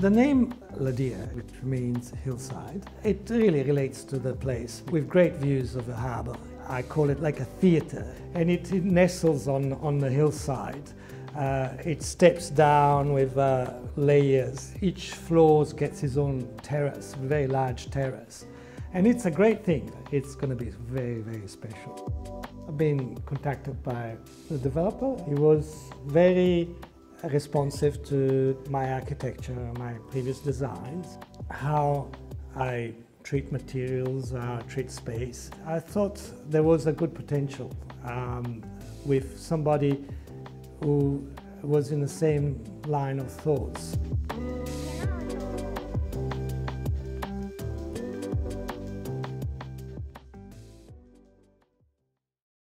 The name Ladera, which means hillside, it really relates to the place with great views of the harbour. I call it like a theatre and it, it nestles on, on the hillside. Uh, it steps down with uh, layers. Each floor gets his own terrace, very large terrace. And it's a great thing. It's going to be very, very special. I've been contacted by the developer. He was very responsive to my architecture, my previous designs, how I treat materials, uh, treat space. I thought there was a good potential um, with somebody who was in the same line of thoughts.